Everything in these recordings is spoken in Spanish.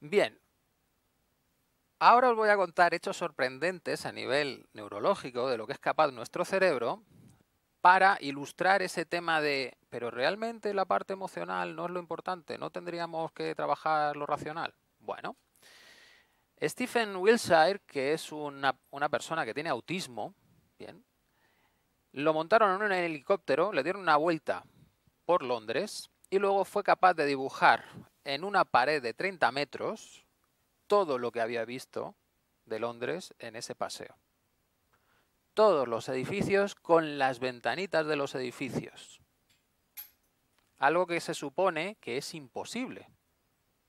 Bien, ahora os voy a contar hechos sorprendentes a nivel neurológico de lo que es capaz nuestro cerebro para ilustrar ese tema de, pero realmente la parte emocional no es lo importante, no tendríamos que trabajar lo racional. Bueno, Stephen Wilshire, que es una, una persona que tiene autismo, bien, lo montaron en un helicóptero, le dieron una vuelta por Londres y luego fue capaz de dibujar en una pared de 30 metros todo lo que había visto de Londres en ese paseo todos los edificios con las ventanitas de los edificios. Algo que se supone que es imposible,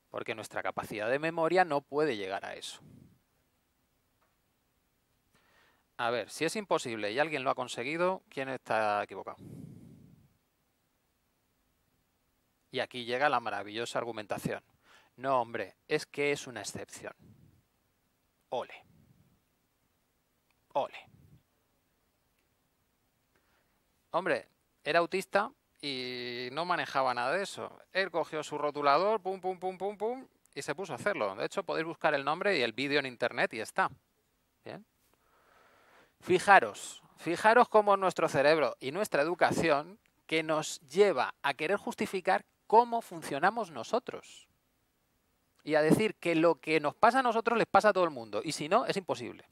porque nuestra capacidad de memoria no puede llegar a eso. A ver, si es imposible y alguien lo ha conseguido, ¿quién está equivocado? Y aquí llega la maravillosa argumentación. No, hombre, es que es una excepción. Ole. Ole. Hombre, era autista y no manejaba nada de eso. Él cogió su rotulador, pum, pum, pum, pum, pum, y se puso a hacerlo. De hecho, podéis buscar el nombre y el vídeo en internet y está. Bien. Fijaros, fijaros cómo nuestro cerebro y nuestra educación que nos lleva a querer justificar cómo funcionamos nosotros. Y a decir que lo que nos pasa a nosotros les pasa a todo el mundo. Y si no, es imposible.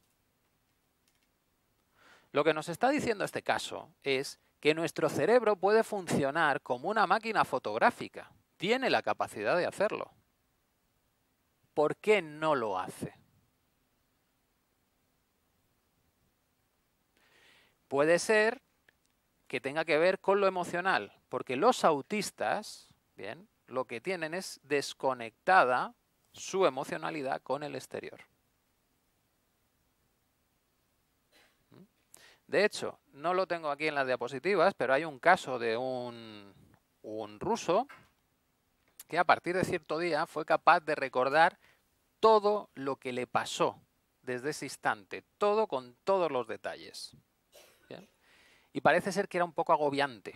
Lo que nos está diciendo este caso es que nuestro cerebro puede funcionar como una máquina fotográfica. Tiene la capacidad de hacerlo. ¿Por qué no lo hace? Puede ser que tenga que ver con lo emocional, porque los autistas, bien, lo que tienen es desconectada su emocionalidad con el exterior. De hecho, no lo tengo aquí en las diapositivas, pero hay un caso de un, ruso que a partir de cierto día fue capaz de recordar todo lo que le pasó desde ese instante, todo con todos los detalles. Y parece ser que era un poco agobiante.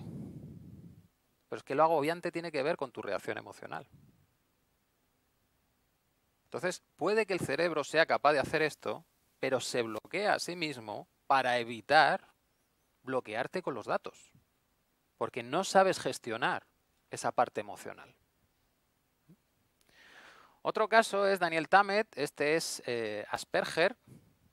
Pero es que lo agobiante tiene que ver con tu reacción emocional. Entonces, puede que el cerebro sea capaz de hacer esto, pero se bloquea a sí mismo para evitar bloquearte con los datos, porque no sabes gestionar esa parte emocional. Otro caso es Daniel Tammet, este es eh, Asperger,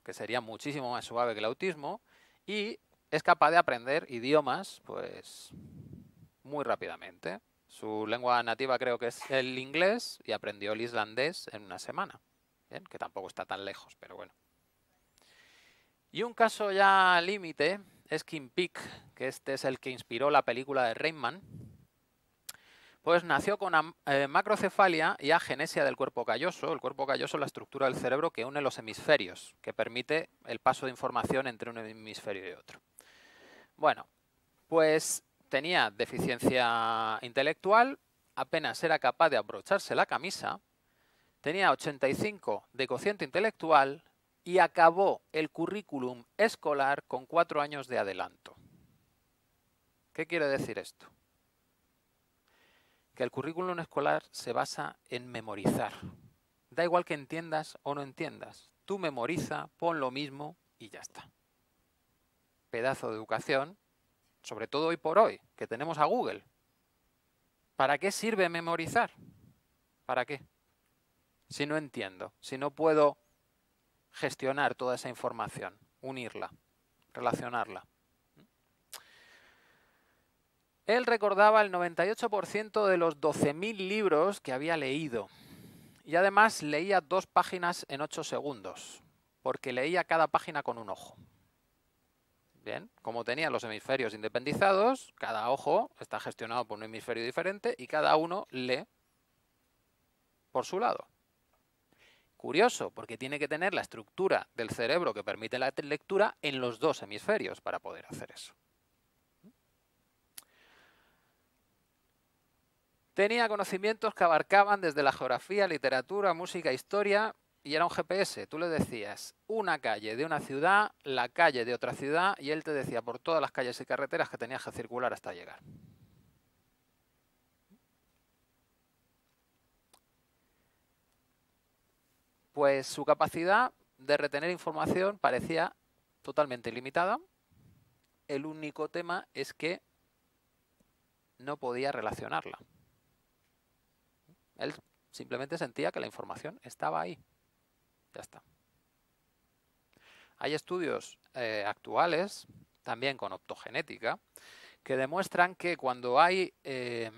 que sería muchísimo más suave que el autismo, y es capaz de aprender idiomas pues muy rápidamente. Su lengua nativa creo que es el inglés y aprendió el islandés en una semana, que tampoco está tan lejos, pero bueno. Y un caso ya límite es Kim Peek, que este es el que inspiró la película de Rainman. Pues nació con eh, macrocefalia y agenesia del cuerpo calloso. El cuerpo calloso es la estructura del cerebro que une los hemisferios, que permite el paso de información entre un hemisferio y otro. Bueno, pues tenía deficiencia intelectual, apenas era capaz de abrocharse la camisa, tenía 85 de cociente intelectual y acabó el currículum escolar con cuatro años de adelanto. ¿Qué quiere decir esto? Que el currículum escolar se basa en memorizar. Da igual que entiendas o no entiendas. Tú memoriza, pon lo mismo y ya está. Pedazo de educación, sobre todo hoy por hoy, que tenemos a Google. ¿Para qué sirve memorizar? ¿Para qué? Si no entiendo, si no puedo gestionar toda esa información, unirla, relacionarla. Él recordaba el 98% de los 12.000 libros que había leído y además leía dos páginas en 8 segundos, porque leía cada página con un ojo. Bien, como tenía los hemisferios independizados, cada ojo está gestionado por un hemisferio diferente y cada uno lee por su lado. Curioso, porque tiene que tener la estructura del cerebro que permite la lectura en los dos hemisferios para poder hacer eso. Tenía conocimientos que abarcaban desde la geografía, literatura, música, historia y era un GPS. Tú le decías una calle de una ciudad, la calle de otra ciudad y él te decía por todas las calles y carreteras que tenías que circular hasta llegar. Pues su capacidad de retener información parecía totalmente limitada. El único tema es que no podía relacionarla. Él simplemente sentía que la información estaba ahí. Ya está. Hay estudios eh, actuales, también con optogenética, que demuestran que cuando hay, eh,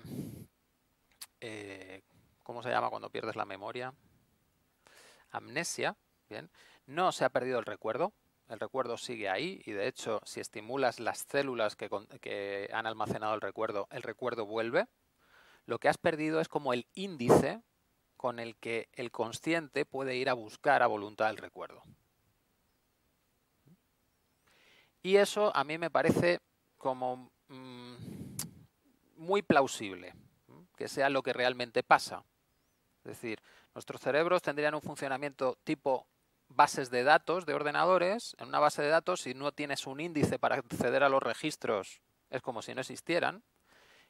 eh, ¿cómo se llama cuando pierdes la memoria? Amnesia, bien, no se ha perdido el recuerdo, el recuerdo sigue ahí y de hecho si estimulas las células que, que, han almacenado el recuerdo, el recuerdo vuelve. Lo que has perdido es como el índice con el que el consciente puede ir a buscar a voluntad el recuerdo. Y eso a mí me parece como mm, muy plausible, que sea lo que realmente pasa. Es decir, nuestros cerebros tendrían un funcionamiento tipo bases de datos de ordenadores. En una base de datos, si no tienes un índice para acceder a los registros, es como si no existieran.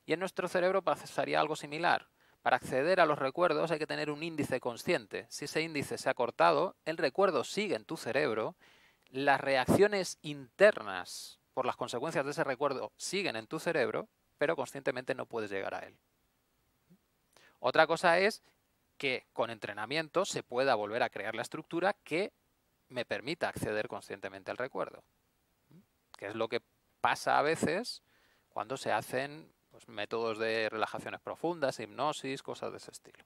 Y en nuestro cerebro pasaría algo similar. Para acceder a los recuerdos hay que tener un índice consciente. Si ese índice se ha cortado, el recuerdo sigue en tu cerebro, las reacciones internas por las consecuencias de ese recuerdo siguen en tu cerebro, pero conscientemente no puedes llegar a él. Otra cosa es que con entrenamiento se pueda volver a crear la estructura que me permita acceder conscientemente al recuerdo. Que es lo que pasa a veces cuando se hacen pues, métodos de relajaciones profundas, hipnosis, cosas de ese estilo.